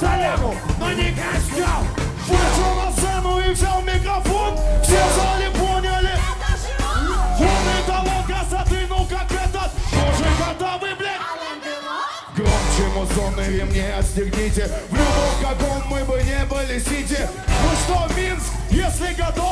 но не костюм Вышел на сцену и взял микрофон Все в зале поняли. Вон и того красоты, ну как этот Тоже готовы, блядь? Громче музоны и мне отстегните. В любом каком мы бы не были сити. Ну что, Минск, если готов?